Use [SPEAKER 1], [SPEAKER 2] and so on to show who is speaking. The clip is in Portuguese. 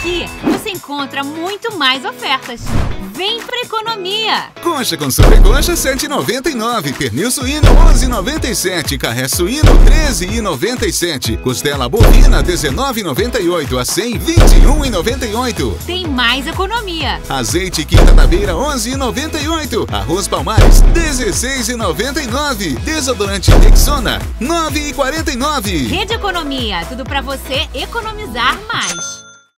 [SPEAKER 1] Aqui você encontra muito mais ofertas. Vem pra economia!
[SPEAKER 2] Concha com sobrecoxa 7,99. Pernil suíno 11,97. Carré suíno 13,97. Costela bovina 19,98 a 100 21,98.
[SPEAKER 1] Tem mais economia.
[SPEAKER 2] Azeite Quinta da Beira 11,98. Arroz Palmares 16,99. Desodorante Rexona 9,49.
[SPEAKER 1] Rede Economia, tudo pra você economizar mais.